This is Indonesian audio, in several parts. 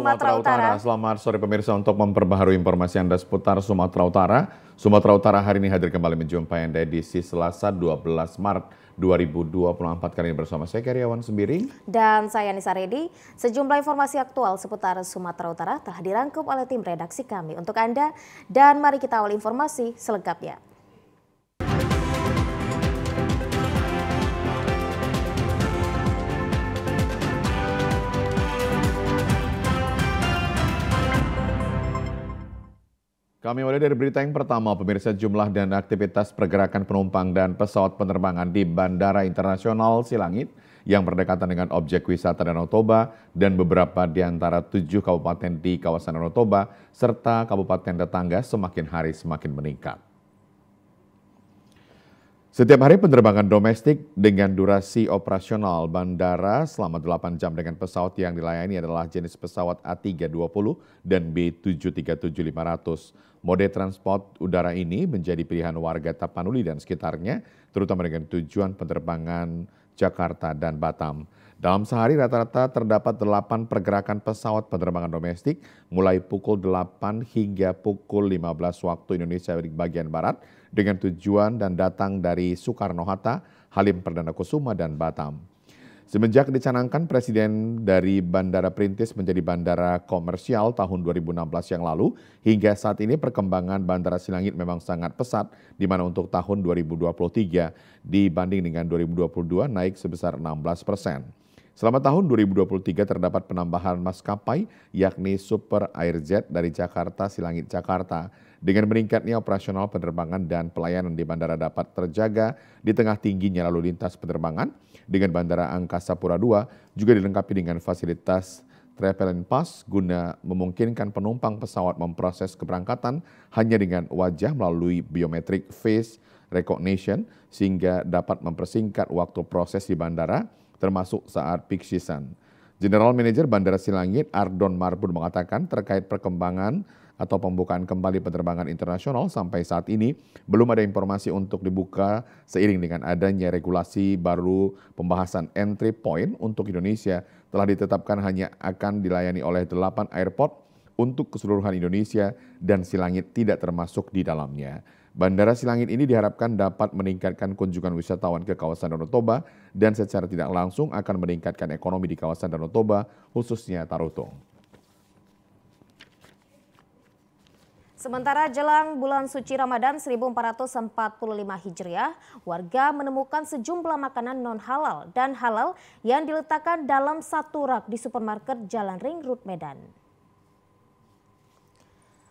Sumatera Utara. Selamat sore pemirsa untuk memperbaharui informasi Anda seputar Sumatera Utara. Sumatera Utara hari ini hadir kembali menjumpai Anda edisi Selasa 12 Maret 2024 kali ini bersama saya Karyawan Sembiring. Dan saya Nisa Redi. Sejumlah informasi aktual seputar Sumatera Utara telah dirangkum oleh tim redaksi kami untuk Anda. Dan mari kita awal informasi selengkapnya. Kami mulai dari berita yang pertama, pemirsa jumlah dan aktivitas pergerakan penumpang dan pesawat penerbangan di Bandara Internasional Silangit yang berdekatan dengan objek wisata Danau Toba dan beberapa di antara tujuh kabupaten di kawasan Danau Toba serta kabupaten tetangga semakin hari semakin meningkat. Setiap hari penerbangan domestik dengan durasi operasional bandara selama 8 jam dengan pesawat yang dilayani adalah jenis pesawat A320 dan B737-500. Mode transport udara ini menjadi pilihan warga Tapanuli dan sekitarnya, terutama dengan tujuan penerbangan Jakarta dan Batam. Dalam sehari rata-rata terdapat 8 pergerakan pesawat penerbangan domestik mulai pukul 8 hingga pukul 15 waktu Indonesia bagian Barat dengan tujuan dan datang dari Soekarno-Hatta, Halim Perdana Kusuma, dan Batam. Semenjak dicanangkan Presiden dari Bandara Perintis menjadi bandara komersial tahun 2016 yang lalu, hingga saat ini perkembangan Bandara Silangit memang sangat pesat, di mana untuk tahun 2023 dibanding dengan 2022 naik sebesar 16 persen. Selama tahun 2023 terdapat penambahan maskapai yakni Super Airjet dari Jakarta Silangit Jakarta dengan meningkatnya operasional penerbangan dan pelayanan di bandara dapat terjaga di tengah tingginya lalu lintas penerbangan dengan Bandara Angkasa Pura II juga dilengkapi dengan fasilitas travel and pass guna memungkinkan penumpang pesawat memproses keberangkatan hanya dengan wajah melalui biometric face recognition sehingga dapat mempersingkat waktu proses di bandara termasuk saat peak season. General Manager Bandara Silangit Ardon Marbun mengatakan terkait perkembangan atau pembukaan kembali penerbangan internasional sampai saat ini belum ada informasi untuk dibuka seiring dengan adanya regulasi baru pembahasan entry point untuk Indonesia telah ditetapkan hanya akan dilayani oleh delapan airport untuk keseluruhan Indonesia dan Silangit tidak termasuk di dalamnya. Bandara Silangit ini diharapkan dapat meningkatkan kunjungan wisatawan ke kawasan Danau Toba dan secara tidak langsung akan meningkatkan ekonomi di kawasan Danau Toba, khususnya Tarutung. Sementara jelang bulan suci Ramadan 1445 Hijriah, warga menemukan sejumlah makanan non-halal dan halal yang diletakkan dalam satu rak di supermarket Jalan Ring Road Medan.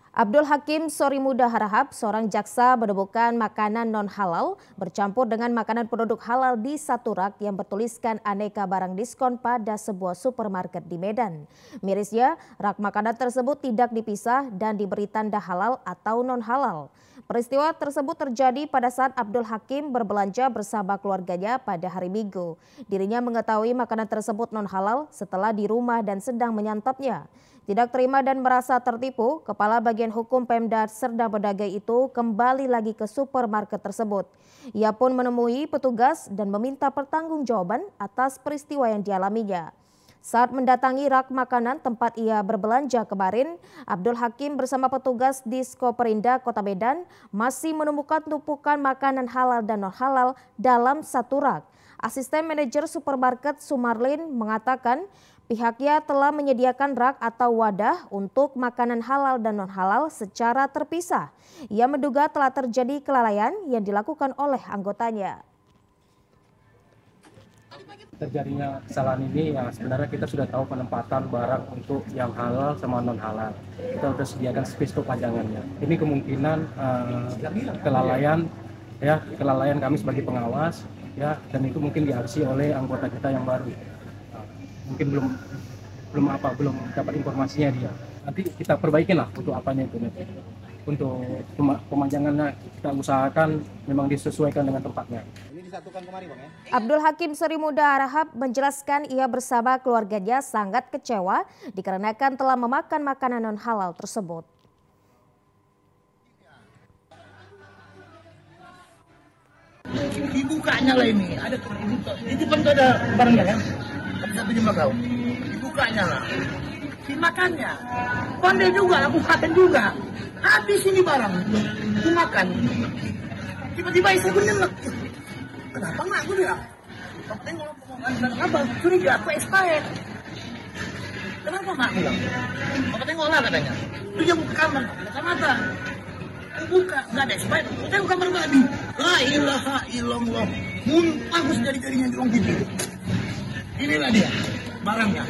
Abdul Hakim Sorimuda Harahap, seorang jaksa menemukan makanan non-halal bercampur dengan makanan produk halal di satu rak yang bertuliskan aneka barang diskon pada sebuah supermarket di Medan. Mirisnya, rak makanan tersebut tidak dipisah dan diberi tanda halal atau non-halal. Peristiwa tersebut terjadi pada saat Abdul Hakim berbelanja bersama keluarganya pada hari Minggu. Dirinya mengetahui makanan tersebut non-halal setelah di rumah dan sedang menyantapnya. Tidak terima dan merasa tertipu, Kepala Bagian Hukum Pemda Serda Bedagai itu kembali lagi ke supermarket tersebut. Ia pun menemui petugas dan meminta pertanggungjawaban atas peristiwa yang dialaminya. Saat mendatangi rak makanan tempat ia berbelanja kemarin, Abdul Hakim bersama petugas di Skoperinda Kota Medan masih menemukan tumpukan makanan halal dan non halal dalam satu rak. Asisten manajer supermarket Sumarlin mengatakan Pihaknya telah menyediakan rak atau wadah untuk makanan halal dan non-halal secara terpisah. Ia menduga telah terjadi kelalaian yang dilakukan oleh anggotanya. Terjadinya kesalahan ini ya sebenarnya kita sudah tahu penempatan barang untuk yang halal sama non halal. Kita sudah sediakan spesial pajangannya. Ini kemungkinan uh, kelalaian ya kelalaian kami sebagai pengawas ya dan itu mungkin diaksi oleh anggota kita yang baru mungkin belum belum apa belum dapat informasinya dia nanti kita perbaikin lah untuk apanya itu nanti untuk pemanjangannya kita usahakan memang disesuaikan dengan tempatnya. Ini disatukan kemari bang ya? Abdul Hakim Serimuda Arahab menjelaskan ia bersama keluarganya sangat kecewa dikarenakan telah memakan makanan non halal tersebut. Dibukanya lah ini, ada itu, itu kan ada barangnya kan? Satu jumlah kau dibukanya lah makannya. Pandai juga, aku katen juga. Habis ini barang, aku makan. Tiba-tiba istri gue nyemek. Kenapa nggak gue bilang? Aku tengok, apa? Curiga aku expired. Kenapa mak bilang? Apa tengok lah katanya. Lu jangan buka kamar, kacamata. Aku buka, nggak ada expired. Aku tengok kamar mandi. La ilaha illallah. Muntah harus dari jarinya di TV. Inilah dia, barangnya.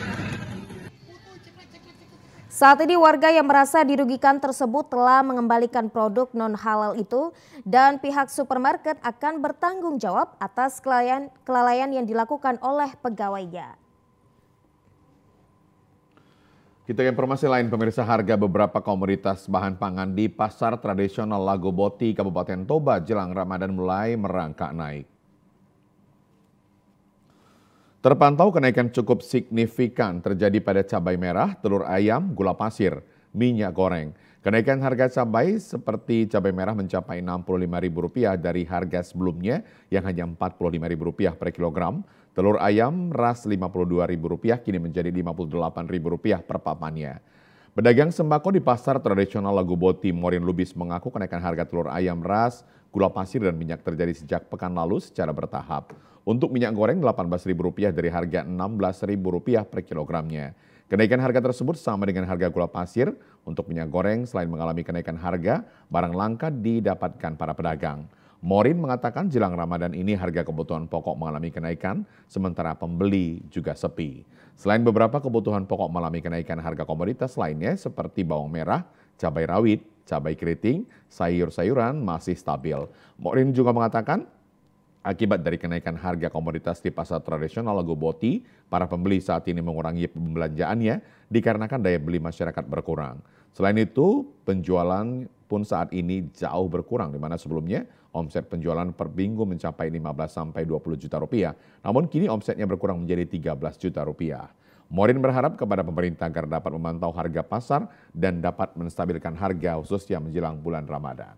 Saat ini warga yang merasa dirugikan tersebut telah mengembalikan produk non-halal itu dan pihak supermarket akan bertanggung jawab atas kelalaian, kelalaian yang dilakukan oleh pegawainya. Kita ke informasi lain, pemirsa harga beberapa komoditas bahan pangan di pasar tradisional Lago Boti, Kabupaten Toba jelang Ramadan mulai merangkak naik. Terpantau kenaikan cukup signifikan terjadi pada cabai merah, telur ayam, gula pasir, minyak goreng. Kenaikan harga cabai seperti cabai merah mencapai Rp65.000 dari harga sebelumnya yang hanya Rp45.000 per kilogram. Telur ayam ras Rp52.000 kini menjadi Rp58.000 per papannya. Pedagang sembako di pasar tradisional Lagu Boti Morin Lubis mengaku kenaikan harga telur ayam ras, gula pasir dan minyak terjadi sejak pekan lalu secara bertahap. Untuk minyak goreng Rp18.000 dari harga Rp16.000 per kilogramnya. Kenaikan harga tersebut sama dengan harga gula pasir. Untuk minyak goreng selain mengalami kenaikan harga, barang langka didapatkan para pedagang. Morin mengatakan jelang Ramadan ini harga kebutuhan pokok mengalami kenaikan, sementara pembeli juga sepi. Selain beberapa kebutuhan pokok mengalami kenaikan harga komoditas lainnya seperti bawang merah, cabai rawit, cabai keriting, sayur-sayuran masih stabil. Morin juga mengatakan Akibat dari kenaikan harga komoditas di pasar tradisional Lago Boti, para pembeli saat ini mengurangi pembelanjaannya dikarenakan daya beli masyarakat berkurang. Selain itu, penjualan pun saat ini jauh berkurang, di mana sebelumnya omset penjualan per minggu mencapai 15 sampai 20 juta rupiah, namun kini omsetnya berkurang menjadi 13 juta rupiah. Morin berharap kepada pemerintah agar dapat memantau harga pasar dan dapat menstabilkan harga khususnya menjelang bulan Ramadan.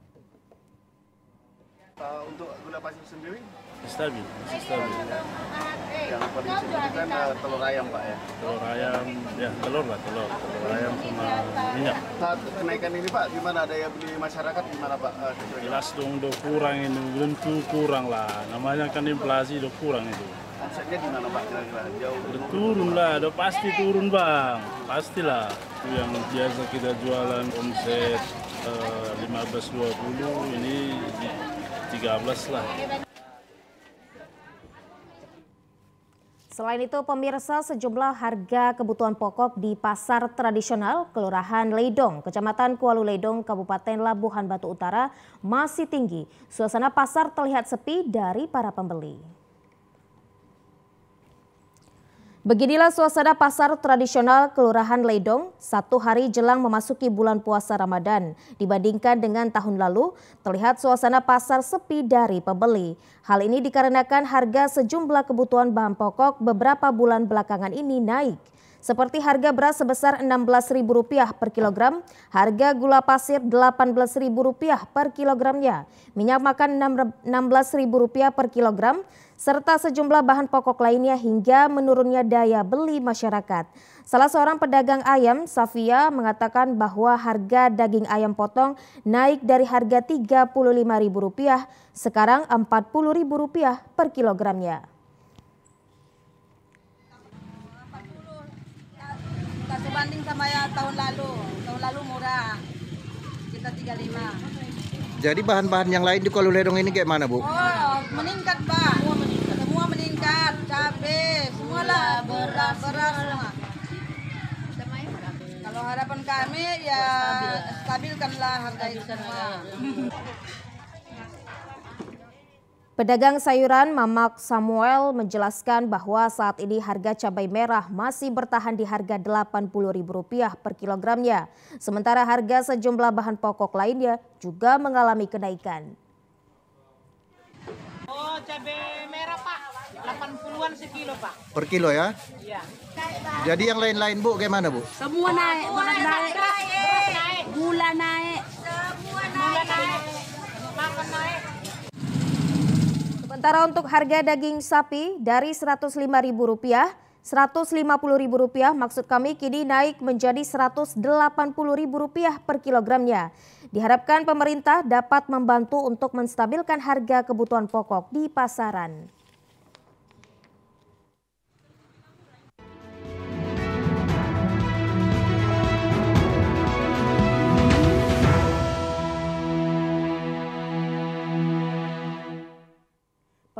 Uh, untuk gula pasir sendiri? Stabil, stabil. Yang paling signifikan uh, telur ayam Pak ya? Telur ayam, ya telur lah telur. Telur ayam sama minyak. Saat kenaikan ini Pak, gimana daya beli masyarakat gimana Pak? Uh, Jelas dong udah kurang ini, belum tuh kurang lah. Namanya kan inflasi udah kurang itu. Omsetnya gimana Pak kira-kira? Jauh Udah turun lah, udah pasti turun bang. Pastilah. Itu yang biasa kita jualan omset eh, 15-20, ini 13 lah. Selain itu, pemirsa sejumlah harga kebutuhan pokok di pasar tradisional Kelurahan Leidong, Kecamatan Kualu Leidong, Kabupaten Labuhan Batu Utara masih tinggi. Suasana pasar terlihat sepi dari para pembeli. Beginilah suasana pasar tradisional Kelurahan Leidong satu hari jelang memasuki bulan puasa Ramadan. Dibandingkan dengan tahun lalu, terlihat suasana pasar sepi dari pembeli. Hal ini dikarenakan harga sejumlah kebutuhan bahan pokok beberapa bulan belakangan ini naik seperti harga beras sebesar Rp16.000 per kilogram, harga gula pasir Rp18.000 per kilogramnya, minyak makan Rp16.000 per kilogram, serta sejumlah bahan pokok lainnya hingga menurunnya daya beli masyarakat. Salah seorang pedagang ayam, Safia, mengatakan bahwa harga daging ayam potong naik dari harga Rp35.000 sekarang Rp40.000 per kilogramnya. Tahun lalu. Tahun lalu murah. Kita 35. Jadi bahan-bahan yang lain di Kuala Ledong ini kayak mana, Bu? Oh, meningkat, Pak. Semua meningkat. Semua meningkat. Cabai, semua lah. Beras, beras semua. Kalau harapan kami ya stabilkanlah harga itu semua. Pedagang sayuran Mamak Samuel menjelaskan bahwa saat ini harga cabai merah masih bertahan di harga Rp80.000 per kilogramnya. Sementara harga sejumlah bahan pokok lainnya juga mengalami kenaikan. Oh, cabai merah Pak, 80-an sekilo Pak. Per kilo ya? Iya. Jadi yang lain-lain Bu, gimana Bu? Semua naik, beras naik, naik, gula naik. gula naik, makan naik. Sementara untuk harga daging sapi dari Rp105.000 Rp150.000 maksud kami kini naik menjadi Rp180.000 per kilogramnya. Diharapkan pemerintah dapat membantu untuk menstabilkan harga kebutuhan pokok di pasaran.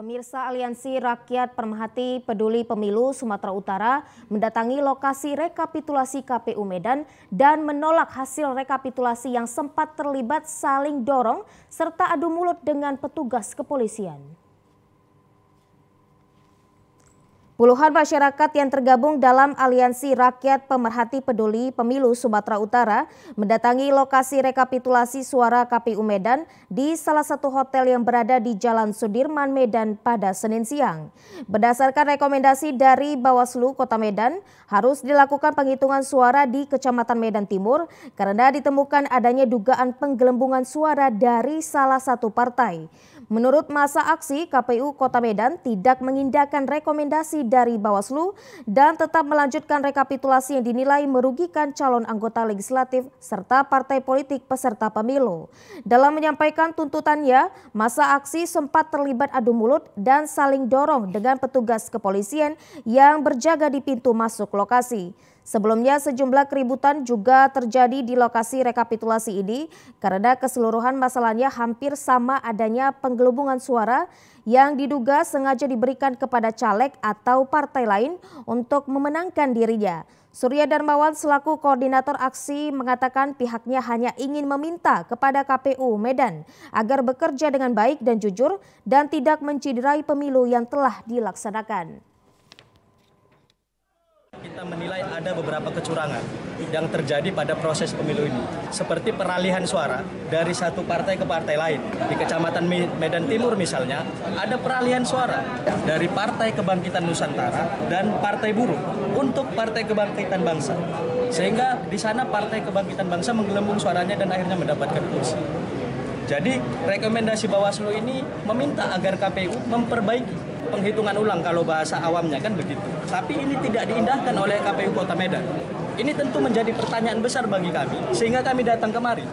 Pemirsa Aliansi Rakyat Permahati Peduli Pemilu Sumatera Utara mendatangi lokasi rekapitulasi KPU Medan dan menolak hasil rekapitulasi yang sempat terlibat saling dorong serta adu mulut dengan petugas kepolisian. Puluhan masyarakat yang tergabung dalam Aliansi Rakyat Pemerhati Peduli Pemilu Sumatera Utara mendatangi lokasi rekapitulasi suara KPU Medan di salah satu hotel yang berada di Jalan Sudirman Medan pada Senin siang. Berdasarkan rekomendasi dari Bawaslu Kota Medan, harus dilakukan penghitungan suara di Kecamatan Medan Timur karena ditemukan adanya dugaan penggelembungan suara dari salah satu partai. Menurut masa aksi, KPU Kota Medan tidak mengindahkan rekomendasi dari Bawaslu dan tetap melanjutkan rekapitulasi yang dinilai merugikan calon anggota legislatif serta partai politik peserta pemilu. Dalam menyampaikan tuntutannya, masa aksi sempat terlibat adu mulut dan saling dorong dengan petugas kepolisian yang berjaga di pintu masuk lokasi. Sebelumnya sejumlah keributan juga terjadi di lokasi rekapitulasi ini karena keseluruhan masalahnya hampir sama adanya penggelembungan suara yang diduga sengaja diberikan kepada caleg atau partai lain untuk memenangkan dirinya. Surya Darmawan selaku koordinator aksi mengatakan pihaknya hanya ingin meminta kepada KPU Medan agar bekerja dengan baik dan jujur dan tidak menciderai pemilu yang telah dilaksanakan kita menilai ada beberapa kecurangan yang terjadi pada proses pemilu ini. Seperti peralihan suara dari satu partai ke partai lain. Di Kecamatan Medan Timur misalnya, ada peralihan suara dari Partai Kebangkitan Nusantara dan Partai Buruh untuk Partai Kebangkitan Bangsa. Sehingga di sana Partai Kebangkitan Bangsa menggelembung suaranya dan akhirnya mendapatkan kursi. Jadi rekomendasi Bawaslu ini meminta agar KPU memperbaiki penghitungan ulang kalau bahasa awamnya kan begitu. Tapi ini tidak diindahkan oleh KPU Kota Medan. Ini tentu menjadi pertanyaan besar bagi kami sehingga kami datang kemari.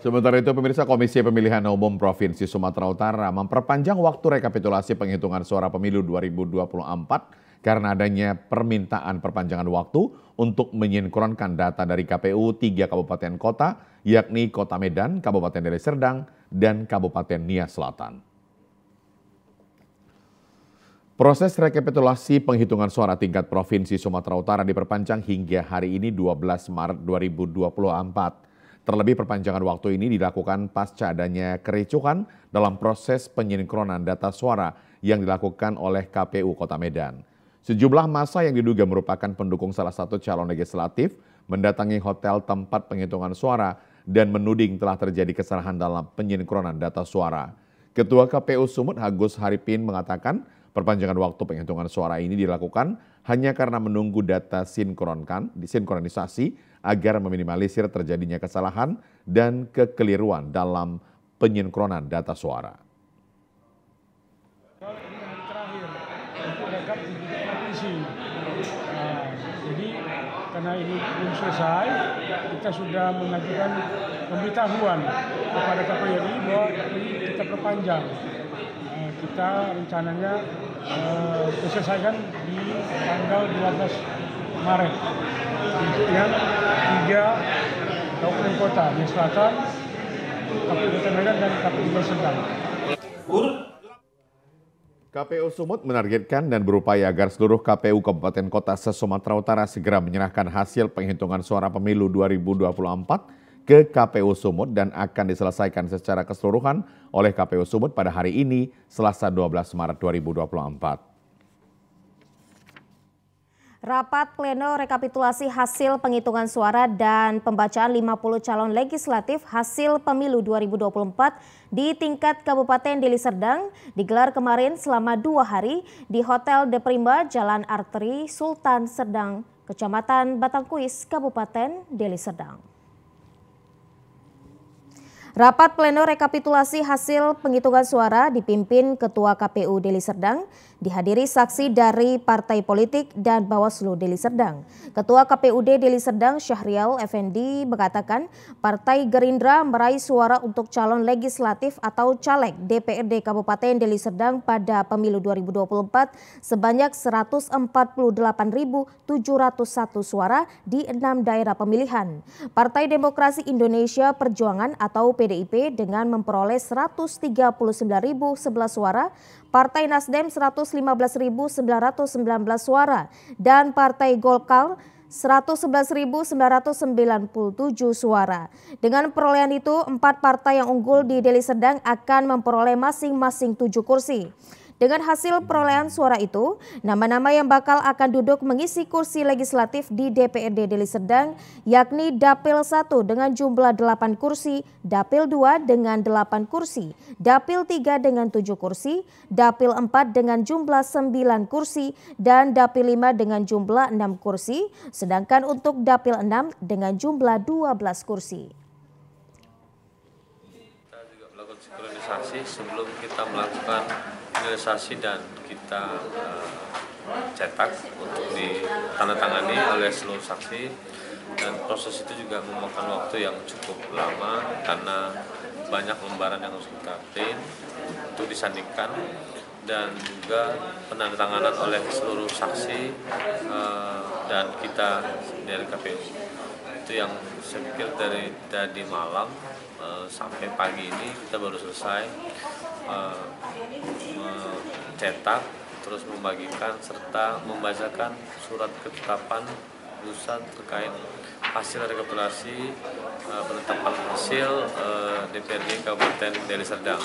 Sementara itu pemirsa Komisi Pemilihan Umum Provinsi Sumatera Utara memperpanjang waktu rekapitulasi penghitungan suara pemilu 2024 karena adanya permintaan perpanjangan waktu untuk menyinkronkan data dari KPU tiga kabupaten kota yakni Kota Medan, Kabupaten Deli Serdang, dan Kabupaten Nia Selatan. Proses rekapitulasi penghitungan suara tingkat Provinsi Sumatera Utara diperpanjang hingga hari ini 12 Maret 2024. Terlebih perpanjangan waktu ini dilakukan pasca adanya kericuhan dalam proses penyinkronan data suara yang dilakukan oleh KPU Kota Medan. Sejumlah masa yang diduga merupakan pendukung salah satu calon legislatif mendatangi hotel tempat penghitungan suara dan menuding telah terjadi kesalahan dalam penyinkronan data suara. Ketua KPU Sumut Agus Haripin mengatakan perpanjangan waktu penghitungan suara ini dilakukan hanya karena menunggu data sinkronkan, disinkronisasi agar meminimalisir terjadinya kesalahan dan kekeliruan dalam penyinkronan data suara. Karena ini belum selesai, kita sudah mengajukan pemberitahuan kepada KPRI bahwa ini kita perpanjang. Eh, kita rencananya eh, diselesaikan di tanggal 12 Maret untuk yang tiga kabupaten kota, di Selatan, Kabupaten Medan dan Kabupaten Sedang. KPU Sumut menargetkan dan berupaya agar seluruh KPU Kabupaten Kota se-Sumatera Utara segera menyerahkan hasil penghitungan suara pemilu 2024 ke KPU Sumut dan akan diselesaikan secara keseluruhan oleh KPU Sumut pada hari ini, Selasa 12 Maret 2024. Rapat pleno rekapitulasi hasil penghitungan suara dan pembacaan 50 calon legislatif hasil pemilu 2024 di tingkat Kabupaten Deli Serdang digelar kemarin selama dua hari di Hotel De Prima Jalan Arteri Sultan Serdang, Kecamatan Batangkuis, Kabupaten Deli Serdang. Rapat pleno rekapitulasi hasil penghitungan suara dipimpin Ketua KPU Deli Serdang, dihadiri saksi dari partai politik dan Bawaslu Deli Serdang. Ketua KPUD Deli Serdang Syahrial Effendi mengatakan Partai Gerindra meraih suara untuk calon legislatif atau caleg DPRD Kabupaten Deli Serdang pada pemilu 2024 sebanyak 148.701 suara di enam daerah pemilihan. Partai Demokrasi Indonesia Perjuangan atau PDIP dengan memperoleh 139.011 suara, Partai Nasdem 115.919 suara, dan Partai Golkar 111.997 suara. Dengan perolehan itu, empat partai yang unggul di Deli Serdang akan memperoleh masing-masing tujuh kursi. Dengan hasil perolehan suara itu, nama-nama yang bakal akan duduk mengisi kursi legislatif di DPRD Deli Serdang yakni Dapil 1 dengan jumlah 8 kursi, Dapil 2 dengan 8 kursi, Dapil 3 dengan 7 kursi, Dapil 4 dengan jumlah 9 kursi, dan Dapil 5 dengan jumlah 6 kursi, sedangkan untuk Dapil 6 dengan jumlah 12 kursi. Kita juga melakukan sinkronisasi sebelum kita melakukan finalisasi dan kita uh, cetak untuk ditandatangani oleh seluruh saksi. Dan proses itu juga memakan waktu yang cukup lama karena banyak lembaran yang harus kita print untuk disandingkan dan juga penandatanganan oleh seluruh saksi uh, dan kita dari KPU itu yang saya pikir dari tadi malam uh, sampai pagi ini kita baru selesai uh, mencetak terus membagikan serta membacakan surat ketetapan pusat terkait hasil rekapitulasi uh, penetapan hasil DPRD Kabupaten Deli Serdang.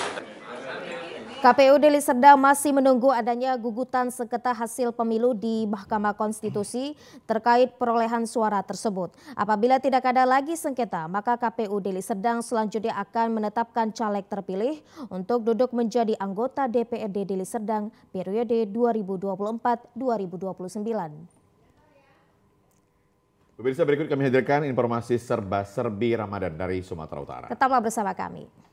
KPU Deli Serdang masih menunggu adanya gugutan sengketa hasil pemilu di Mahkamah Konstitusi terkait perolehan suara tersebut. Apabila tidak ada lagi sengketa, maka KPU Deli Serdang selanjutnya akan menetapkan caleg terpilih untuk duduk menjadi anggota DPRD Deli Serdang periode 2024-2029. Pemirsa berikut kami hadirkan informasi serba-serbi Ramadan dari Sumatera Utara. Tetaplah bersama kami.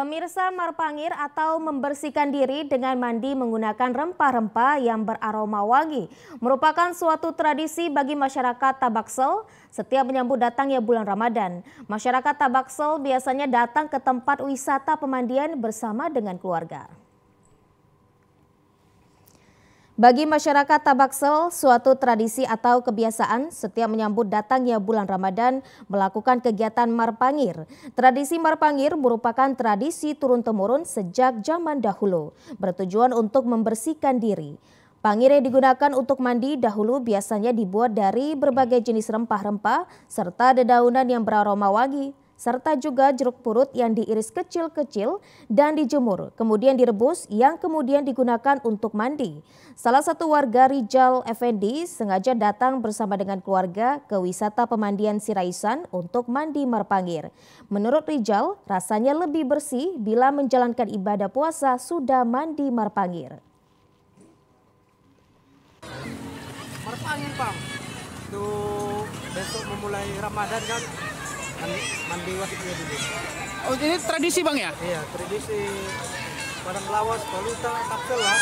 Pemirsa marpangir atau membersihkan diri dengan mandi menggunakan rempah-rempah yang beraroma wangi merupakan suatu tradisi bagi masyarakat Tabaksel setiap menyambut datangnya bulan Ramadan. Masyarakat Tabaksel biasanya datang ke tempat wisata pemandian bersama dengan keluarga. Bagi masyarakat Tabaksel, suatu tradisi atau kebiasaan setiap menyambut datangnya bulan Ramadan melakukan kegiatan marpangir. Tradisi marpangir merupakan tradisi turun-temurun sejak zaman dahulu, bertujuan untuk membersihkan diri. Pangir yang digunakan untuk mandi dahulu biasanya dibuat dari berbagai jenis rempah-rempah serta dedaunan yang beraroma wangi serta juga jeruk purut yang diiris kecil-kecil dan dijemur, kemudian direbus yang kemudian digunakan untuk mandi. Salah satu warga Rijal Effendi sengaja datang bersama dengan keluarga ke wisata pemandian Siraisan untuk mandi Marpangir. Menurut Rijal, rasanya lebih bersih bila menjalankan ibadah puasa sudah mandi Marpangir. Marpangir, Bang. Tuh besok memulai Ramadan kan mandi, mandi wajibnya dulu. Oh ini tradisi bang ya? Iya tradisi Padang Lawas, Paluta, Kapsel lah.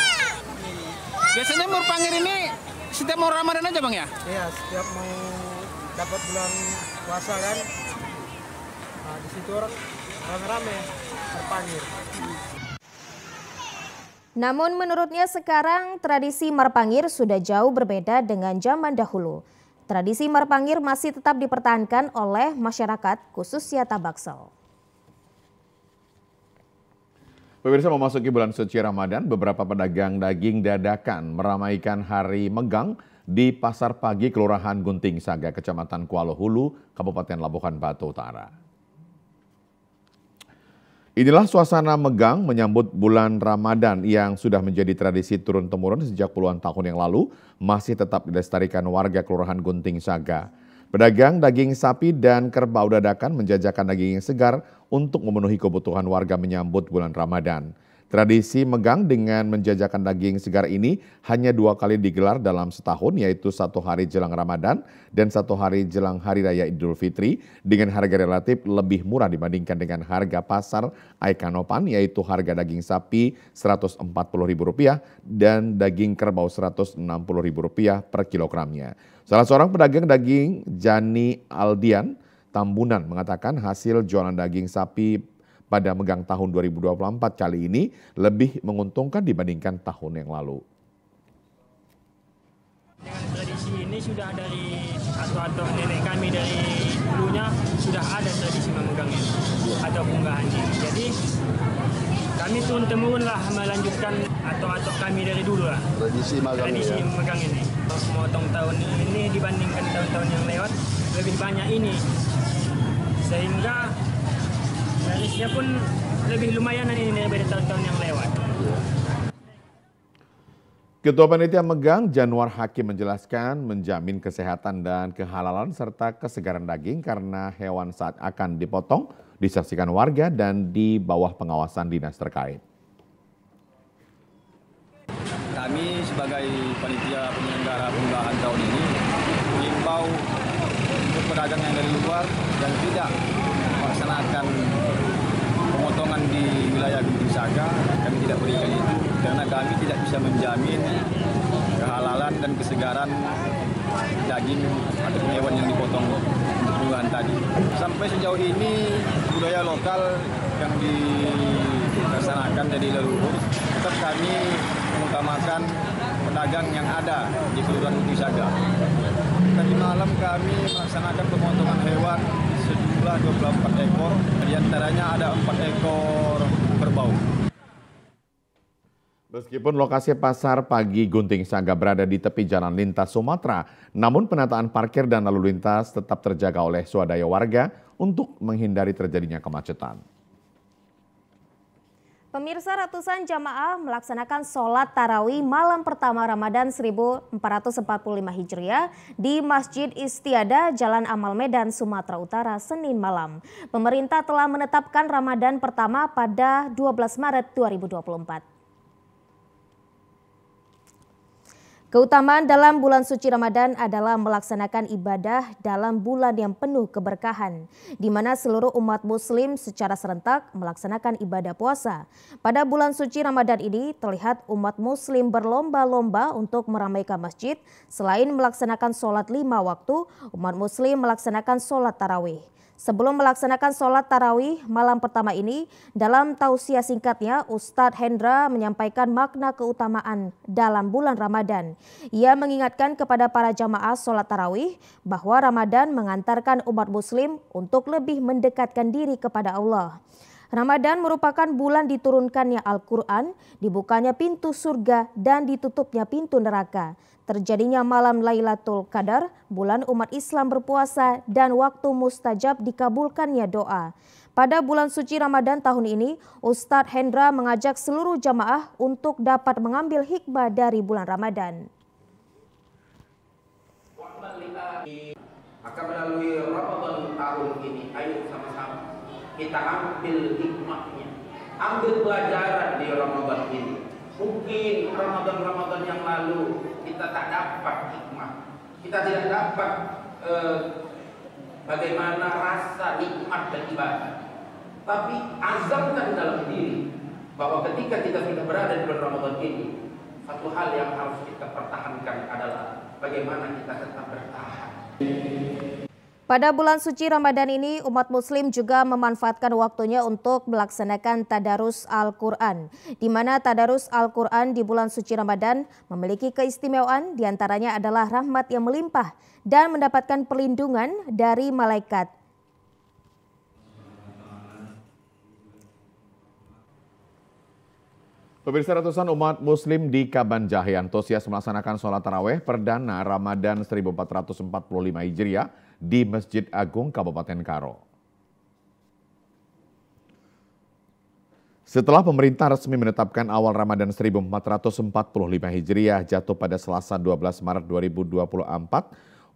Biasanya Murpangir ini setiap mau Ramadan aja bang ya? Iya setiap mau dapat bulan puasa kan. Nah, di situ orang rame-rame Murpangir. Namun menurutnya sekarang tradisi Marpangir sudah jauh berbeda dengan zaman dahulu. Tradisi Marpangir masih tetap dipertahankan oleh masyarakat khususnya Tabaksel. Pemirsa memasuki bulan suci Ramadan, beberapa pedagang daging dadakan meramaikan hari Megang di Pasar Pagi Kelurahan Gunting Saga, Kecamatan Kuala Hulu, Kabupaten Labuhan Batu Utara. Inilah suasana megang menyambut bulan Ramadan yang sudah menjadi tradisi turun-temurun sejak puluhan tahun yang lalu, masih tetap dilestarikan warga Kelurahan Gunting Saga. Pedagang daging sapi dan kerbau dadakan menjajakan daging yang segar untuk memenuhi kebutuhan warga menyambut bulan Ramadan. Tradisi megang dengan menjajakan daging segar ini hanya dua kali digelar dalam setahun, yaitu satu hari jelang Ramadan dan satu hari jelang Hari Raya Idul Fitri dengan harga relatif lebih murah dibandingkan dengan harga pasar Aikanopan, yaitu harga daging sapi Rp140.000 dan daging kerbau Rp160.000 per kilogramnya. Salah seorang pedagang daging, Jani Aldian, Tambunan mengatakan hasil jualan daging sapi pada megang tahun 2024 kali ini lebih menguntungkan dibandingkan tahun yang lalu. Dengan tradisi ini sudah dari atau-atau nenek kami dari dulunya sudah ada tradisi memegang ini atau unggahan ini. Jadi kami turun temurun lah melanjutkan atau-atau kami dari dulu lah. Tradisi magang Tradisi ya. memegang ini. Memotong tahun ini dibandingkan tahun-tahun yang lewat lebih banyak ini. Sehingga Garisnya pun lebih lumayan ini daripada tahun-tahun yang lewat. Ketua Panitia Megang Januar Hakim menjelaskan menjamin kesehatan dan kehalalan serta kesegaran daging karena hewan saat akan dipotong disaksikan warga dan di bawah pengawasan dinas terkait. Kami sebagai panitia penyelenggara penggunaan tahun ini mengimbau untuk pedagang yang dari luar yang tidak melaksanakan wilayah Gunung Saga kami tidak berikan itu karena kami tidak bisa menjamin kehalalan dan kesegaran daging atau hewan yang dipotong penggunaan tadi. Sampai sejauh ini budaya lokal yang dilaksanakan dari leluhur tetap kami mengutamakan pedagang yang ada di Kelurahan Gunung Saga. Tadi malam kami melaksanakan pemotongan hewan sejumlah 24 ekor, di antaranya ada 4 ekor kerbau. Meskipun lokasi pasar pagi Gunting Saga berada di tepi jalan lintas Sumatera, namun penataan parkir dan lalu lintas tetap terjaga oleh swadaya warga untuk menghindari terjadinya kemacetan. Pemirsa ratusan jamaah melaksanakan sholat tarawih malam pertama Ramadan 1445 Hijriah di Masjid Istiada Jalan Amal Medan, Sumatera Utara, Senin malam. Pemerintah telah menetapkan Ramadan pertama pada 12 Maret 2024. Keutamaan dalam bulan suci Ramadan adalah melaksanakan ibadah dalam bulan yang penuh keberkahan, di mana seluruh umat muslim secara serentak melaksanakan ibadah puasa. Pada bulan suci Ramadan ini terlihat umat muslim berlomba-lomba untuk meramaikan masjid. Selain melaksanakan sholat lima waktu, umat muslim melaksanakan sholat tarawih. Sebelum melaksanakan sholat tarawih malam pertama ini, dalam tausiah singkatnya, Ustadz Hendra menyampaikan makna keutamaan dalam bulan Ramadan. Ia mengingatkan kepada para jamaah sholat tarawih bahwa Ramadan mengantarkan umat muslim untuk lebih mendekatkan diri kepada Allah. Ramadan merupakan bulan diturunkannya Al-Quran, dibukanya pintu surga dan ditutupnya pintu neraka. Terjadinya malam Lailatul Qadar, bulan umat Islam berpuasa dan waktu mustajab dikabulkannya doa. Pada bulan suci Ramadan tahun ini, Ustadz Hendra mengajak seluruh jamaah untuk dapat mengambil hikmah dari bulan Ramadan. Akan melalui Ramadan tahun ini, ayo sama-sama kita ambil hikmahnya, ambil pelajaran di Ramadan ini. Mungkin Ramadan-Ramadan yang lalu kita tak dapat hikmah, kita tidak dapat eh, bagaimana rasa nikmat dan ibadah. Tapi azamkan dalam diri bahwa ketika kita sudah berada di bulan Ramadan ini, satu hal yang harus kita pertahankan adalah bagaimana kita tetap bertahan. Pada bulan suci Ramadan ini, umat muslim juga memanfaatkan waktunya untuk melaksanakan Tadarus Al-Quran. Di mana Tadarus Al-Quran di bulan suci Ramadan memiliki keistimewaan di antaranya adalah rahmat yang melimpah dan mendapatkan perlindungan dari malaikat. Pemirsa ratusan umat muslim di Kaban Jahe antusias melaksanakan sholat taraweh perdana Ramadan 1445 Hijriah di Masjid Agung Kabupaten Karo. Setelah pemerintah resmi menetapkan awal Ramadan 1445 Hijriah jatuh pada Selasa 12 Maret 2024,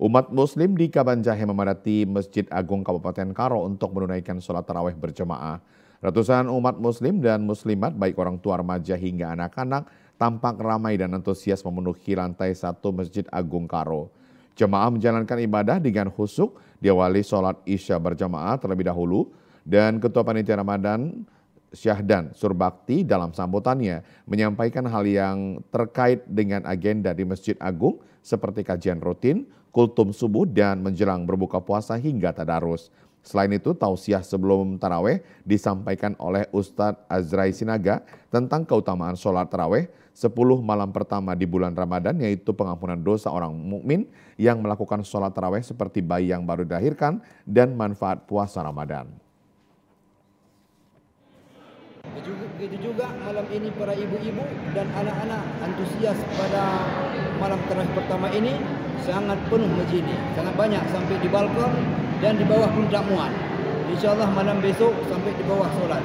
umat muslim di Kabanjahe memadati Masjid Agung Kabupaten Karo untuk menunaikan sholat tarawih berjemaah. Ratusan umat muslim dan muslimat baik orang tua remaja hingga anak-anak tampak ramai dan antusias memenuhi lantai satu Masjid Agung Karo. Jemaah menjalankan ibadah dengan husuk diawali sholat isya berjamaah terlebih dahulu dan Ketua Panitia Ramadan Syahdan Surbakti dalam sambutannya menyampaikan hal yang terkait dengan agenda di Masjid Agung seperti kajian rutin, kultum subuh dan menjelang berbuka puasa hingga tadarus. Selain itu, tausiah sebelum taraweh disampaikan oleh Ustadz Azrai Sinaga tentang keutamaan sholat taraweh 10 malam pertama di bulan Ramadan yaitu pengampunan dosa orang mukmin yang melakukan sholat taraweh seperti bayi yang baru dilahirkan dan manfaat puasa Ramadan. Begitu juga malam ini para ibu-ibu dan anak-anak antusias pada malam terakhir pertama ini sangat penuh masjid ini. Sangat banyak sampai di balkon dan di bawah pun tak muat. InsyaAllah malam besok sampai di bawah solat.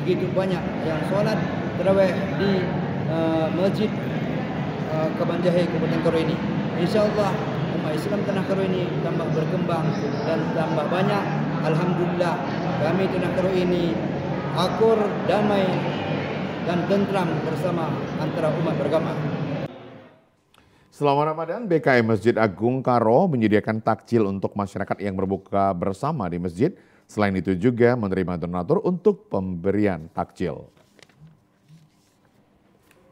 Begitu banyak yang solat terawih di uh, masjid uh, Kabanjahe Kabupaten Karo ini. InsyaAllah umat Islam Tanah Karo ini tambah berkembang dan tambah banyak. Alhamdulillah kami Tanah Karo ini akur, damai, dan tentram bersama antara umat beragama. Selama Ramadan, BKM Masjid Agung Karo menyediakan takjil untuk masyarakat yang berbuka bersama di masjid. Selain itu juga menerima donatur untuk pemberian takjil.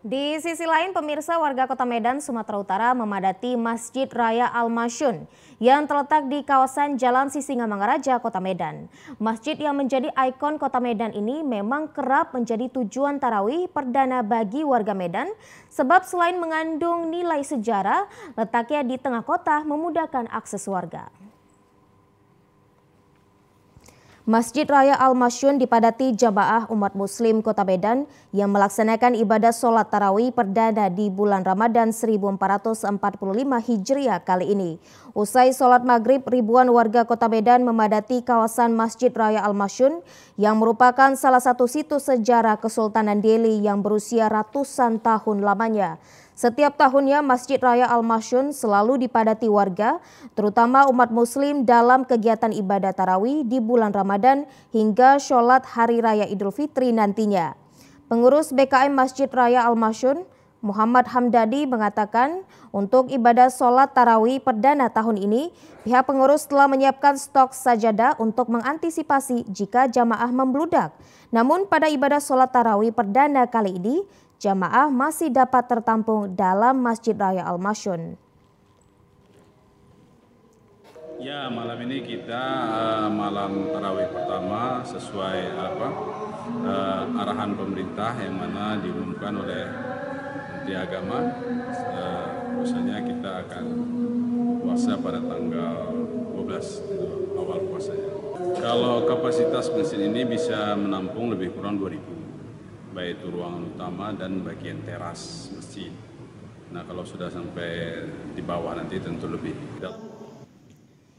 Di sisi lain, pemirsa warga Kota Medan, Sumatera Utara memadati Masjid Raya Al-Masyun yang terletak di kawasan Jalan Sisingamangaraja, Kota Medan. Masjid yang menjadi ikon Kota Medan ini memang kerap menjadi tujuan tarawih perdana bagi warga Medan sebab selain mengandung nilai sejarah, letaknya di tengah kota memudahkan akses warga. Masjid Raya Al-Masyun dipadati jamaah umat muslim kota Medan yang melaksanakan ibadah sholat tarawih perdana di bulan Ramadan 1445 Hijriah kali ini. Usai sholat maghrib, ribuan warga kota Medan memadati kawasan Masjid Raya Al-Masyun yang merupakan salah satu situs sejarah Kesultanan Delhi yang berusia ratusan tahun lamanya. Setiap tahunnya Masjid Raya Al-Masyun selalu dipadati warga, terutama umat muslim dalam kegiatan ibadah tarawih di bulan Ramadan hingga sholat Hari Raya Idul Fitri nantinya. Pengurus BKM Masjid Raya Al-Masyun, Muhammad Hamdadi mengatakan untuk ibadah sholat tarawih perdana tahun ini, pihak pengurus telah menyiapkan stok sajadah untuk mengantisipasi jika jamaah membludak. Namun pada ibadah sholat tarawih perdana kali ini, jamaah masih dapat tertampung dalam Masjid Raya Al-Masyun. Ya, malam ini kita uh, malam tarawih pertama sesuai apa uh, arahan pemerintah yang mana diumumkan oleh Menteri Agama. Uh, kita akan puasa pada tanggal 12 itu awal puasanya. Kalau kapasitas mesin ini bisa menampung lebih kurang 2000 baik itu ruangan utama dan bagian teras masjid. Nah kalau sudah sampai di bawah nanti tentu lebih.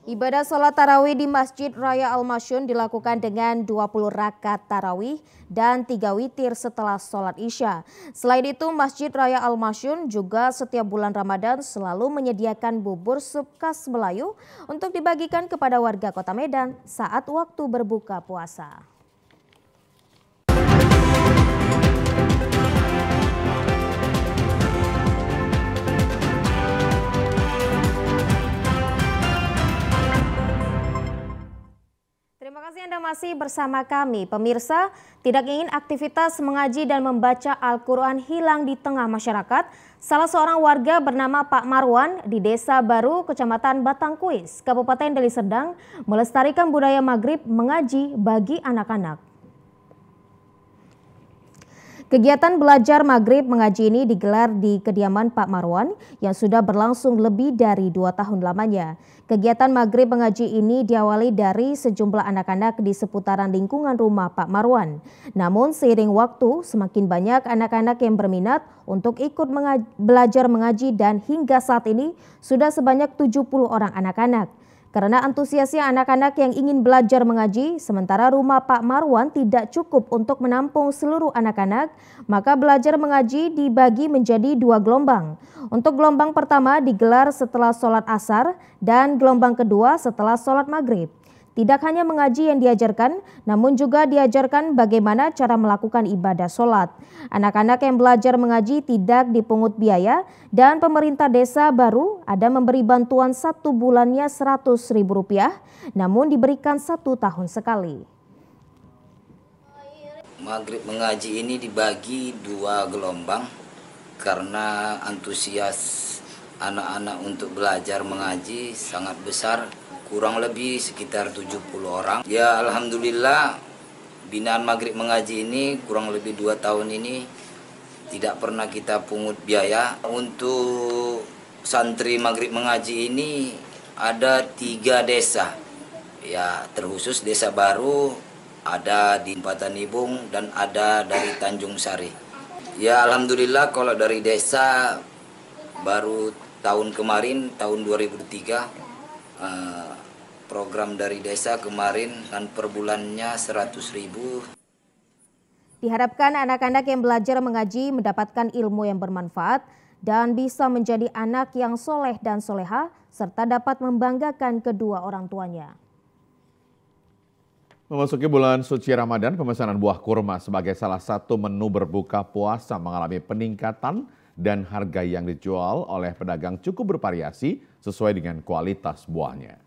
Ibadah sholat tarawih di Masjid Raya Al-Masyun dilakukan dengan 20 rakaat tarawih dan 3 witir setelah sholat isya. Selain itu Masjid Raya Al-Masyun juga setiap bulan Ramadan selalu menyediakan bubur sup khas Melayu untuk dibagikan kepada warga kota Medan saat waktu berbuka puasa. Terima kasih Anda masih bersama kami. Pemirsa, tidak ingin aktivitas mengaji dan membaca Al-Quran hilang di tengah masyarakat, salah seorang warga bernama Pak Marwan di Desa Baru, Kecamatan Batangkuis, Kabupaten Deli Serdang, melestarikan budaya maghrib mengaji bagi anak-anak. Kegiatan belajar maghrib mengaji ini digelar di kediaman Pak Marwan yang sudah berlangsung lebih dari dua tahun lamanya. Kegiatan maghrib mengaji ini diawali dari sejumlah anak-anak di seputaran lingkungan rumah Pak Marwan. Namun seiring waktu semakin banyak anak-anak yang berminat untuk ikut mengaji, belajar mengaji dan hingga saat ini sudah sebanyak 70 orang anak-anak. Karena antusiasnya anak-anak yang ingin belajar mengaji, sementara rumah Pak Marwan tidak cukup untuk menampung seluruh anak-anak, maka belajar mengaji dibagi menjadi dua gelombang. Untuk gelombang pertama digelar setelah sholat asar dan gelombang kedua setelah sholat maghrib. Tidak hanya mengaji yang diajarkan, namun juga diajarkan bagaimana cara melakukan ibadah sholat. Anak-anak yang belajar mengaji tidak dipungut biaya dan pemerintah desa baru ada memberi bantuan satu bulannya seratus ribu rupiah, namun diberikan satu tahun sekali. Maghrib mengaji ini dibagi dua gelombang karena antusias anak-anak untuk belajar mengaji sangat besar kurang lebih sekitar 70 orang. Ya Alhamdulillah binaan maghrib mengaji ini kurang lebih dua tahun ini tidak pernah kita pungut biaya. Untuk santri maghrib mengaji ini ada tiga desa. Ya terkhusus desa baru ada di Empatan Ibung dan ada dari Tanjung Sari. Ya Alhamdulillah kalau dari desa baru tahun kemarin tahun 2003 uh, program dari desa kemarin kan per bulannya 100 ribu. Diharapkan anak-anak yang belajar mengaji mendapatkan ilmu yang bermanfaat dan bisa menjadi anak yang soleh dan soleha serta dapat membanggakan kedua orang tuanya. Memasuki bulan suci Ramadan, pemesanan buah kurma sebagai salah satu menu berbuka puasa mengalami peningkatan dan harga yang dijual oleh pedagang cukup bervariasi sesuai dengan kualitas buahnya.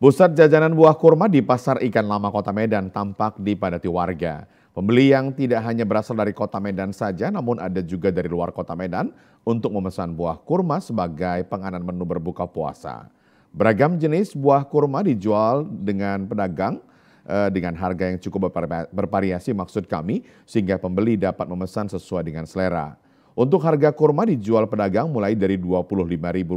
Pusat jajanan buah kurma di Pasar Ikan Lama Kota Medan tampak dipadati warga. Pembeli yang tidak hanya berasal dari kota Medan saja, namun ada juga dari luar kota Medan untuk memesan buah kurma sebagai penganan menu berbuka puasa. Beragam jenis buah kurma dijual dengan pedagang Eh, dengan harga yang cukup bervariasi maksud kami sehingga pembeli dapat memesan sesuai dengan selera. Untuk harga kurma dijual pedagang mulai dari Rp25.000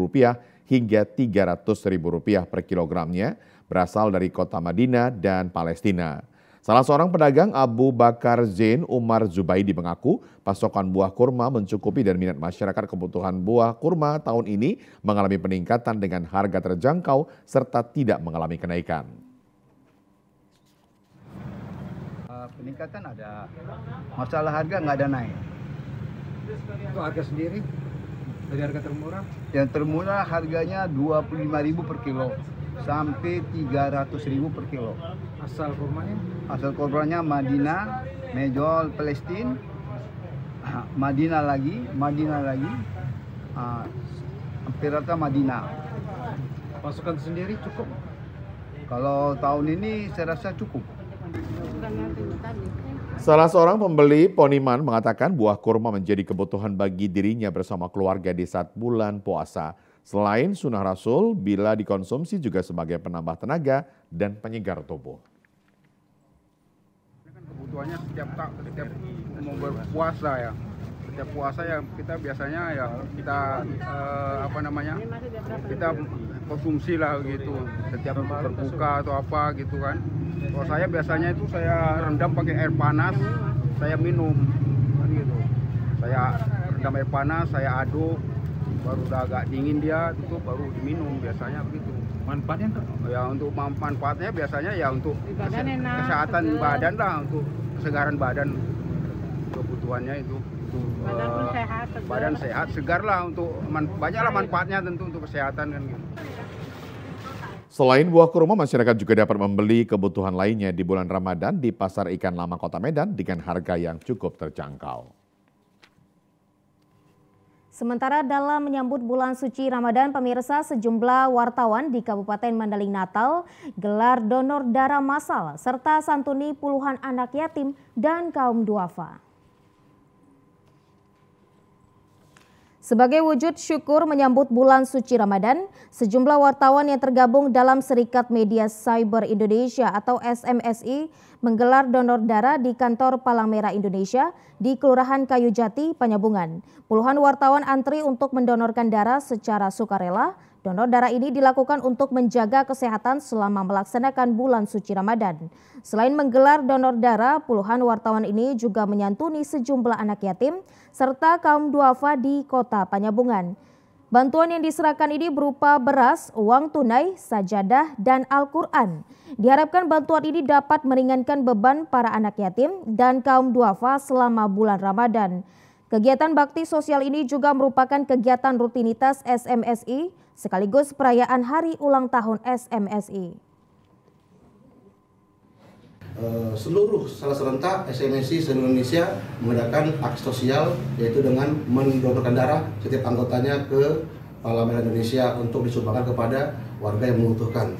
hingga Rp300.000 per kilogramnya berasal dari kota Madinah dan Palestina. Salah seorang pedagang Abu Bakar Zain Umar Zubaidi mengaku pasokan buah kurma mencukupi dan minat masyarakat kebutuhan buah kurma tahun ini mengalami peningkatan dengan harga terjangkau serta tidak mengalami kenaikan. peningkatan ada. Masalah harga nggak ada naik. Itu harga sendiri dari harga termurah? Yang termurah harganya 25.000 per kilo sampai 300.000 per kilo. Asal kurmanya? Asal kurmanya Madinah, Mejol, Palestina, Madinah lagi, Madinah lagi, uh, hampir rata Madinah. Pasukan sendiri cukup? Kalau tahun ini saya rasa cukup. Salah seorang pembeli Poniman mengatakan buah kurma menjadi kebutuhan bagi dirinya bersama keluarga di saat bulan puasa. Selain sunnah rasul, bila dikonsumsi juga sebagai penambah tenaga dan penyegar tubuh. Kan kebutuhannya setiap setiap mau berpuasa ya. Setiap puasa ya kita biasanya ya kita eh, apa namanya kita konsumsi lah gitu. Setiap berbuka atau apa gitu kan kalau saya biasanya itu saya rendam pakai air panas, saya minum, kan gitu. Saya rendam air panas, saya aduk, baru udah agak dingin dia, itu baru diminum biasanya begitu. Manfaatnya? Ya untuk manfaatnya biasanya ya untuk badan enak, kesehatan badan lah, untuk kesegaran badan kebutuhannya itu. Badan uh, sehat, segar. badan sehat, segar lah untuk man, banyaklah manfaatnya tentu untuk kesehatan kan gitu. Selain buah kurma, masyarakat juga dapat membeli kebutuhan lainnya di bulan Ramadan di Pasar Ikan Lama Kota Medan dengan harga yang cukup terjangkau. Sementara dalam menyambut bulan suci Ramadan, pemirsa sejumlah wartawan di Kabupaten Mandaling Natal gelar donor darah massal serta santuni puluhan anak yatim dan kaum duafa. Sebagai wujud syukur menyambut bulan suci Ramadan, sejumlah wartawan yang tergabung dalam Serikat Media Cyber Indonesia atau SMSI menggelar donor darah di kantor Palang Merah Indonesia di Kelurahan Kayu Jati, Panyabungan. Puluhan wartawan antri untuk mendonorkan darah secara sukarela Donor darah ini dilakukan untuk menjaga kesehatan selama melaksanakan bulan suci Ramadan. Selain menggelar donor darah, puluhan wartawan ini juga menyantuni sejumlah anak yatim serta kaum duafa di kota Panyabungan. Bantuan yang diserahkan ini berupa beras, uang tunai, sajadah, dan Al-Quran. Diharapkan bantuan ini dapat meringankan beban para anak yatim dan kaum duafa selama bulan Ramadan. Kegiatan bakti sosial ini juga merupakan kegiatan rutinitas SMSI sekaligus perayaan hari ulang tahun SMSI. Uh, seluruh salah serentak SMSI seluruh Indonesia mengadakan aksi sosial yaitu dengan mendonorkan darah setiap anggotanya ke Parlemen Indonesia untuk disumbangkan kepada warga yang membutuhkan.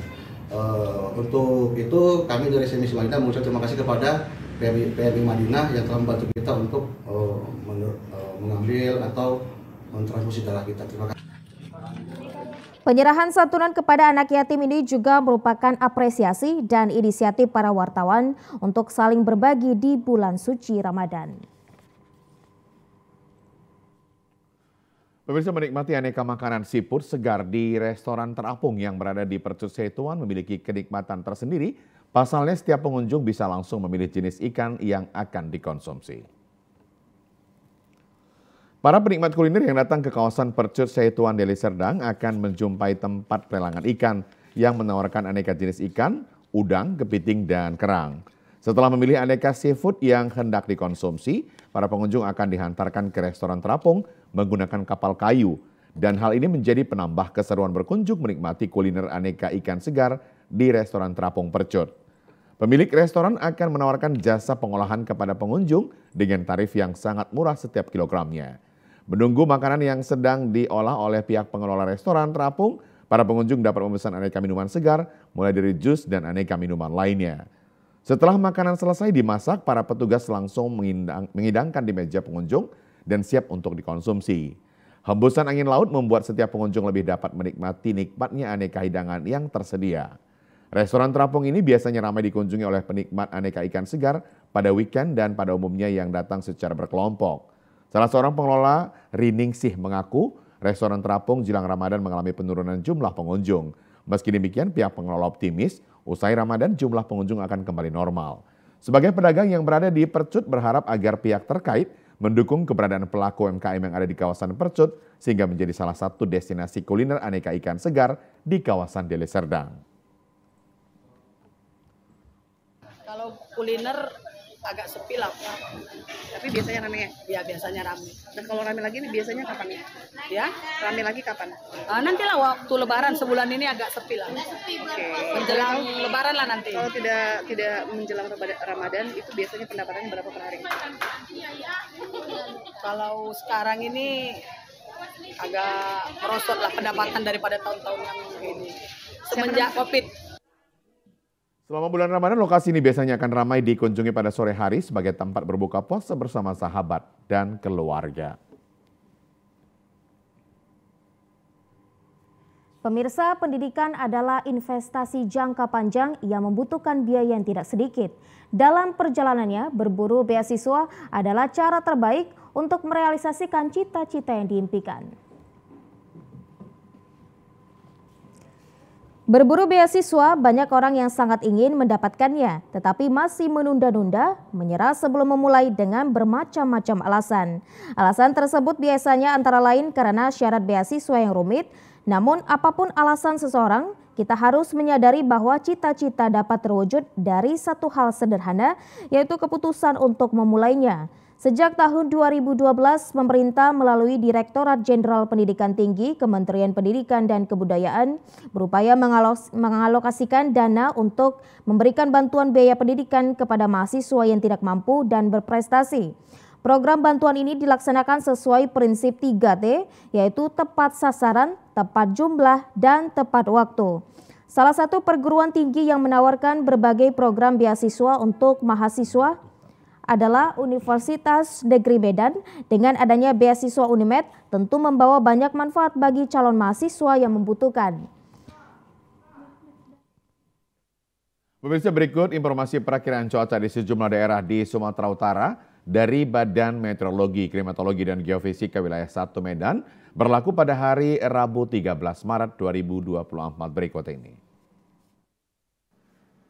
Uh, untuk itu kami dari SMSI Madinah mengucapkan terima kasih kepada PMI, PMI Madinah yang telah membantu kita untuk uh, men, uh, mengambil atau mentransfusi darah kita. Terima kasih. Penyerahan santunan kepada anak yatim ini juga merupakan apresiasi dan inisiatif para wartawan untuk saling berbagi di bulan suci Ramadan. Pemirsa menikmati aneka makanan siput segar di restoran terapung yang berada di Percut Setuan memiliki kenikmatan tersendiri. Pasalnya setiap pengunjung bisa langsung memilih jenis ikan yang akan dikonsumsi. Para penikmat kuliner yang datang ke kawasan Percut Setuan Deli Serdang akan menjumpai tempat pelelangan ikan yang menawarkan aneka jenis ikan, udang, kepiting, dan kerang. Setelah memilih aneka seafood yang hendak dikonsumsi, para pengunjung akan dihantarkan ke restoran terapung menggunakan kapal kayu. Dan hal ini menjadi penambah keseruan berkunjung menikmati kuliner aneka ikan segar di restoran terapung Percut. Pemilik restoran akan menawarkan jasa pengolahan kepada pengunjung dengan tarif yang sangat murah setiap kilogramnya. Menunggu makanan yang sedang diolah oleh pihak pengelola restoran terapung, para pengunjung dapat memesan aneka minuman segar, mulai dari jus dan aneka minuman lainnya. Setelah makanan selesai dimasak, para petugas langsung mengidang, mengidangkan di meja pengunjung dan siap untuk dikonsumsi. Hembusan angin laut membuat setiap pengunjung lebih dapat menikmati nikmatnya aneka hidangan yang tersedia. Restoran terapung ini biasanya ramai dikunjungi oleh penikmat aneka ikan segar pada weekend dan pada umumnya yang datang secara berkelompok. Salah seorang pengelola Rining Sih mengaku restoran terapung jelang Ramadan mengalami penurunan jumlah pengunjung. Meski demikian pihak pengelola optimis usai Ramadan jumlah pengunjung akan kembali normal. Sebagai pedagang yang berada di Percut berharap agar pihak terkait mendukung keberadaan pelaku UMKM yang ada di kawasan Percut sehingga menjadi salah satu destinasi kuliner aneka ikan segar di kawasan Deli Serdang. Kalau kuliner agak sepi lah. Tapi biasanya rame ya? biasanya rame. Dan kalau rame lagi ini biasanya kapan ya? Ya, rame lagi kapan? Uh, nanti lah waktu lebaran sebulan ini agak sepi lah. Oke. Okay. Menjelang lebaran lah nanti. Kalau tidak tidak menjelang Ramadan itu biasanya pendapatannya berapa per hari? Kalau sekarang ini agak merosot lah pendapatan daripada tahun-tahun yang ini. Semenjak Covid Selama bulan Ramadan, lokasi ini biasanya akan ramai dikunjungi pada sore hari sebagai tempat berbuka puasa bersama sahabat dan keluarga. Pemirsa, pendidikan adalah investasi jangka panjang yang membutuhkan biaya yang tidak sedikit. Dalam perjalanannya, berburu beasiswa adalah cara terbaik untuk merealisasikan cita-cita yang diimpikan. Berburu beasiswa, banyak orang yang sangat ingin mendapatkannya, tetapi masih menunda-nunda, menyerah sebelum memulai dengan bermacam-macam alasan. Alasan tersebut biasanya antara lain karena syarat beasiswa yang rumit, namun apa pun alasan seseorang, kita harus menyadari bahwa cita-cita dapat terwujud dari satu hal sederhana, yaitu keputusan untuk memulainya. Sejak tahun 2012, pemerintah melalui Direktorat Jenderal Pendidikan Tinggi Kementerian Pendidikan dan Kebudayaan berupaya mengalokasikan dana untuk memberikan bantuan biaya pendidikan kepada mahasiswa yang tidak mampu dan berprestasi. Program bantuan ini dilaksanakan sesuai prinsip 3T, yaitu tepat sasaran, tepat jumlah, dan tepat waktu. Salah satu perguruan tinggi yang menawarkan berbagai program beasiswa untuk mahasiswa adalah Universitas Negeri Medan. Dengan adanya beasiswa Unimed tentu membawa banyak manfaat bagi calon mahasiswa yang membutuhkan. Pemirsa berikut informasi perakiraan cuaca di sejumlah daerah di Sumatera Utara dari Badan Meteorologi, Klimatologi, dan Geofisika wilayah 1 Medan berlaku pada hari Rabu 13 Maret 2024 berikut ini.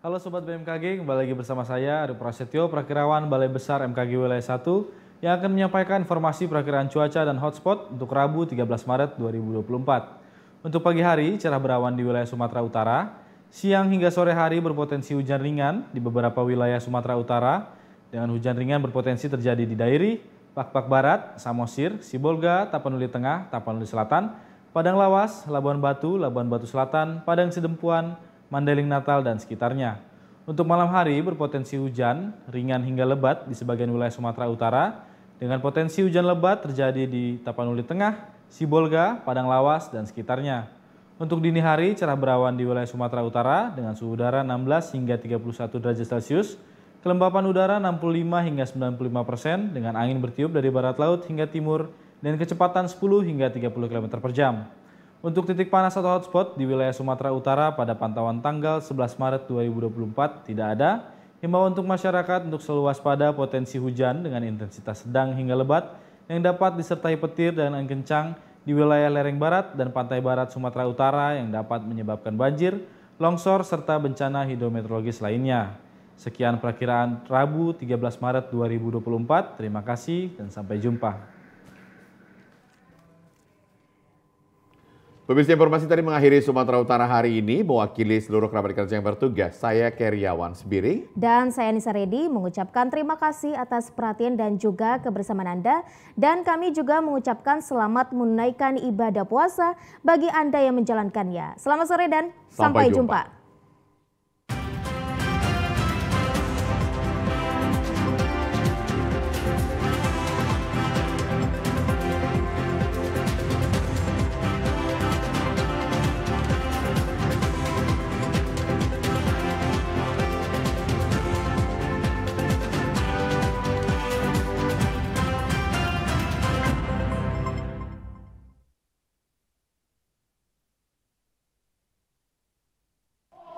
Halo Sobat BMKG, kembali lagi bersama saya Ari Prasetyo, Prakirawan Balai Besar MKG Wilayah 1 yang akan menyampaikan informasi perakiraan cuaca dan hotspot untuk Rabu 13 Maret 2024. Untuk pagi hari, cerah berawan di wilayah Sumatera Utara, siang hingga sore hari berpotensi hujan ringan di beberapa wilayah Sumatera Utara, dengan hujan ringan berpotensi terjadi di Dairi, Pakpak Barat, Samosir, Sibolga, Tapanuli Tengah, Tapanuli Selatan, Padang Lawas, Labuan Batu, Labuan Batu Selatan, Padang Sidempuan, Mandeling Natal, dan sekitarnya. Untuk malam hari berpotensi hujan, ringan hingga lebat di sebagian wilayah Sumatera Utara, dengan potensi hujan lebat terjadi di Tapanuli Tengah, Sibolga, Padang Lawas, dan sekitarnya. Untuk dini hari, cerah berawan di wilayah Sumatera Utara dengan suhu udara 16 hingga 31 derajat Celcius, kelembapan udara 65 hingga 95 persen dengan angin bertiup dari barat laut hingga timur dan kecepatan 10 hingga 30 km per jam. Untuk titik panas atau hotspot di wilayah Sumatera Utara pada pantauan tanggal 11 Maret 2024 tidak ada. Himbauan untuk masyarakat untuk selalu waspada potensi hujan dengan intensitas sedang hingga lebat yang dapat disertai petir dan angin kencang di wilayah lereng barat dan pantai barat Sumatera Utara yang dapat menyebabkan banjir, longsor, serta bencana hidrometeorologis lainnya. Sekian perakiraan Rabu 13 Maret 2024. Terima kasih dan sampai jumpa. Pemirsa informasi tadi mengakhiri Sumatera Utara hari ini mewakili seluruh kerabat kerja yang bertugas. Saya Keriawan Sbiri. Dan saya Nisa Redi mengucapkan terima kasih atas perhatian dan juga kebersamaan Anda. Dan kami juga mengucapkan selamat menunaikan ibadah puasa bagi Anda yang menjalankannya. Selamat sore dan sampai, sampai jumpa. jumpa.